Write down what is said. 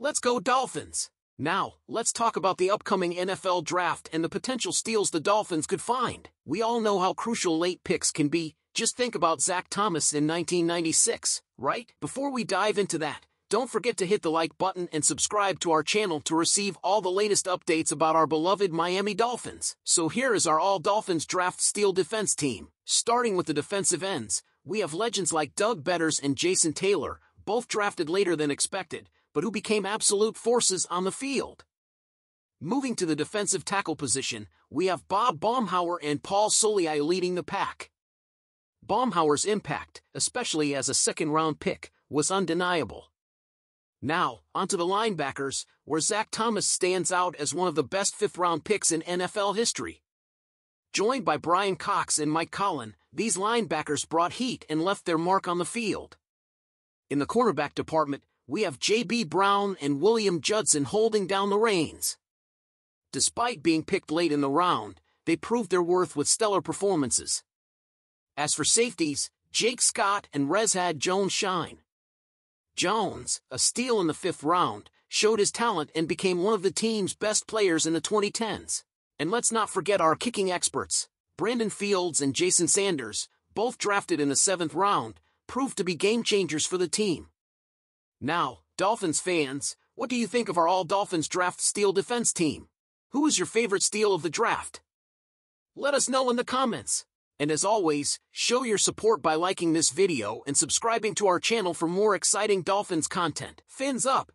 Let's go Dolphins! Now, let's talk about the upcoming NFL draft and the potential steals the Dolphins could find. We all know how crucial late picks can be. Just think about Zach Thomas in 1996, right? Before we dive into that, don't forget to hit the like button and subscribe to our channel to receive all the latest updates about our beloved Miami Dolphins. So here is our All Dolphins draft steal defense team. Starting with the defensive ends, we have legends like Doug Betters and Jason Taylor, both drafted later than expected, but who became absolute forces on the field. Moving to the defensive tackle position, we have Bob Baumhower and Paul Soliai leading the pack. Baumhower's impact, especially as a second-round pick, was undeniable. Now, onto the linebackers, where Zach Thomas stands out as one of the best fifth-round picks in NFL history. Joined by Brian Cox and Mike Kolen, these linebackers brought heat and left their mark on the field. In the cornerback department, we have J.B. Brown and William Judson holding down the reins. Despite being picked late in the round, they proved their worth with stellar performances. As for safeties, Jake Scott and Reshad Jones shine. Jones, a steal in the fifth round, showed his talent and became one of the team's best players in the 2010s. And let's not forget our kicking experts, Brandon Fields and Jason Sanders, both drafted in the seventh round, proved to be game changers for the team. Now, Dolphins fans, what do you think of our All Dolphins draft steal defense team? Who is your favorite steal of the draft? Let us know in the comments. And as always, show your support by liking this video and subscribing to our channel for more exciting Dolphins content. Fins up!